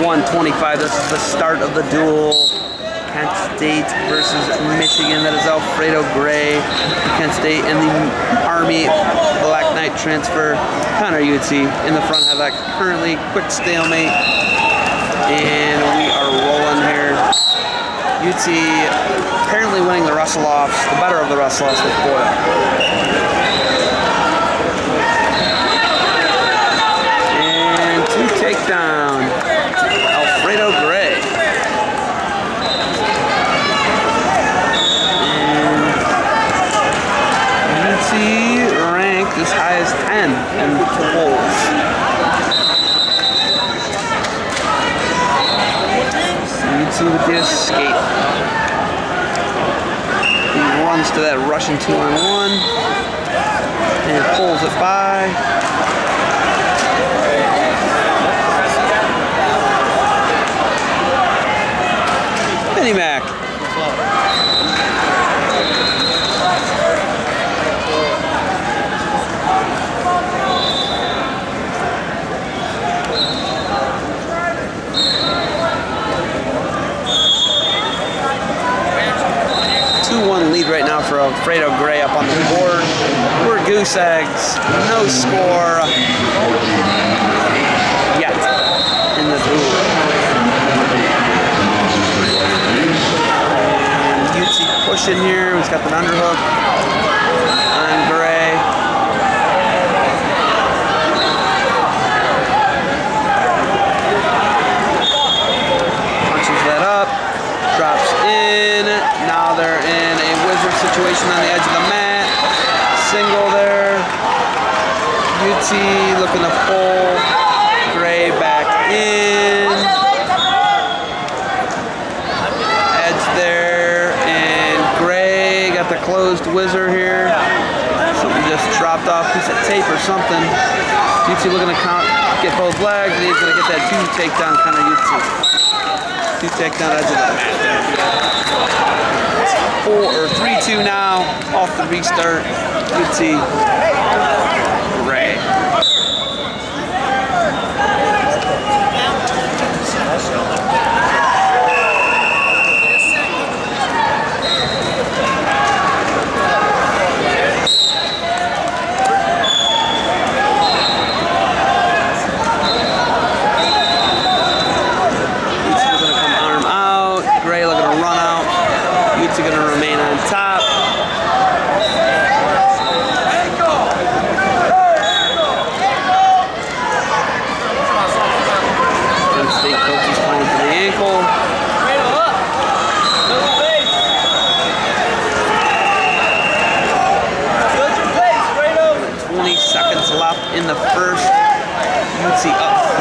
125. This is the start of the duel. Kent State versus Michigan. That is Alfredo Gray, Kent State, and the Army Black Knight transfer. Conor Youtsey in the front headlock. Currently, quick stalemate. And we are rolling here. Youtsey apparently winning the wrestle-offs, the better of the wrestle-offs with Boyle. And two takedown. Alfredo Gray. And Youtsey ranked as high as 10 in two holds. The escape. He runs to that Russian two on one and pulls it by. Penny Mac. Now for Alfredo Gray up on the board. We're goose eggs. No score yet in the duel. Youtsey pushing here. He's got the underhook on Gray. Punches that up. Drops in. Now they're in a whizzer situation on the edge of the mat. Single there. Youtsey looking to pull. Gray back in. Edge there, and Gray got the closed whizzer here. Something just dropped off, piece of tape or something. Youtsey looking to count, get both legs, and he's gonna get that two takedown kind of Youtsey. Two takedown edge of there. Four or three two now off the restart. Youtsey.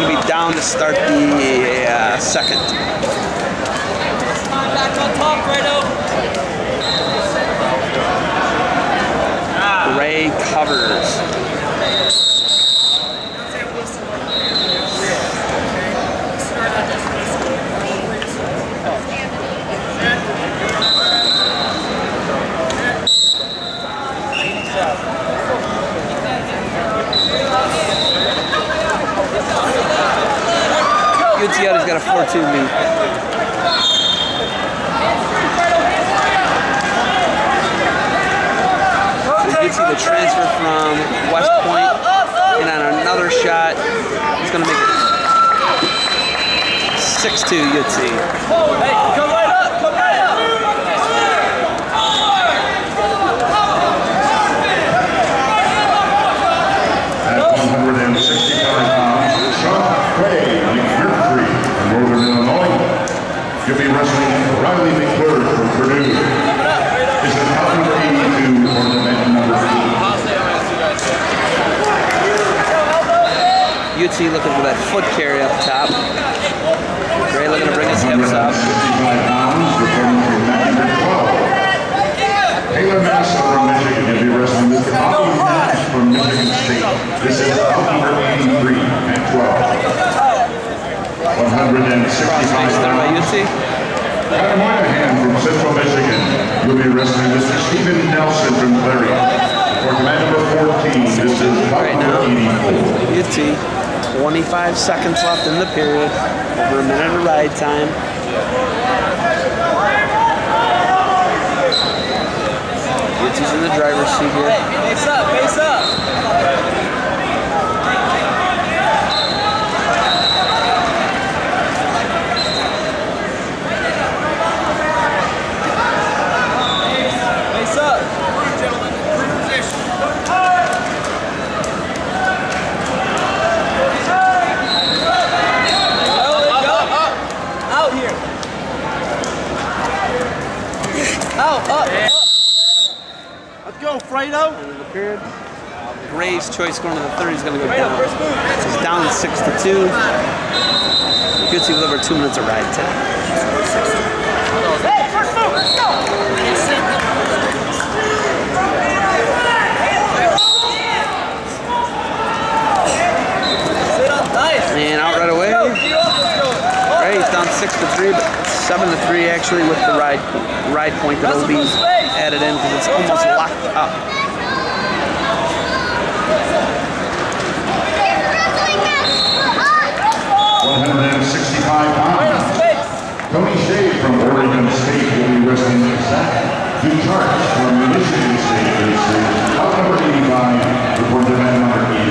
Gonna be down to start the uh, second. Back on top, Fredo. Gray covers. 4-2. So you see the transfer from West Point, and on another shot, he's going to make it 6-2 Youtsey. with that foot carry up top. Gray looking to bring his hips up. Taylor from Michigan will be wrestling from Michigan State. This is and 12. 165. Adam Moynihan from Central Michigan will be wrestling Mr. Stephen Nelson from Clarion. 25 seconds left in the period. Over a minute of ride time. Youtsey's in the driver's seat here. Face up, face up. Face up. Up, up, up. Out here. Out, up, up. Let's go, Fredo. End of the period. Gray's choice going to the third. He's going to go down. He's down six to two. Youtsey with over two minutes of ride time. Hey, first move, let's go. And out right away. Right, he's down six to three, but seven to three actually with the ride ride point that will be added in because it's almost locked up. One hundred and sixty-five Right up, pounds. space. Tony Shea from Oregon State will be wrestling Zach Ducharge from Michigan State. This is bout number 85, report to man number 11.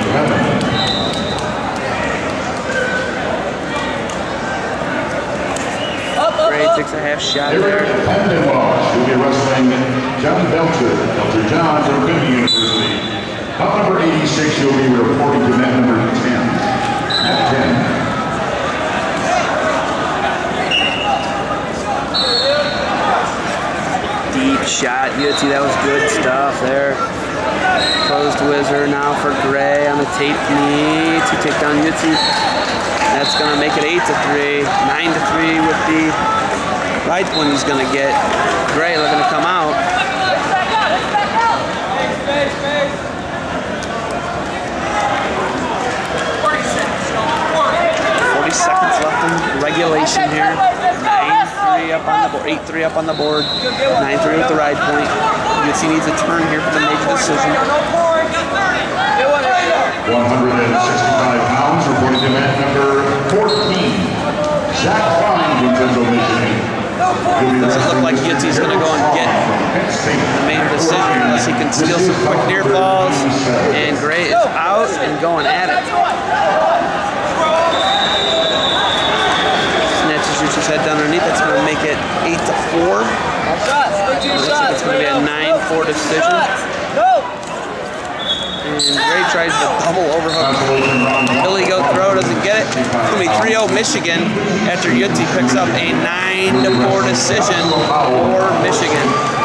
Up, up, Gray up. takes a half shot Eric there. Will be wrestling John Belcher, Belcher John from Quincy University. Bout number 86, you'll be reporting to mat number 10. Mat 10. Shot. That was good stuff there. Closed whizzer now for Gray on the tape knee to take down Youtsey. That's gonna make it eight to three, nine to three with the right point he's gonna get. Gray looking to come out. 40 seconds left in regulation here. 9-3 up on the board, 8-3 up on the board. 9-3 with the ride point. Youtsey needs a turn here for the major decision. No pouring. Get one, let's go. 165 pounds, reporting to mat number 14. Zach Fine from Central Michigan. Doesn't look like Youtsey's gonna go and get the major decision unless he can steal some quick near falls. And Gray is out and going at it. Snatches Youtsey's head down underneath. That's gonna make it 8 to 4. Shots, stick to your Looks like shots. it's gonna be 9-4 decision. Go. And Gray tries the double overhook. Billy Goat throw doesn't get it. It's gonna be 3-0 Michigan after Youtsey picks up a 9 to 4 decision for Michigan.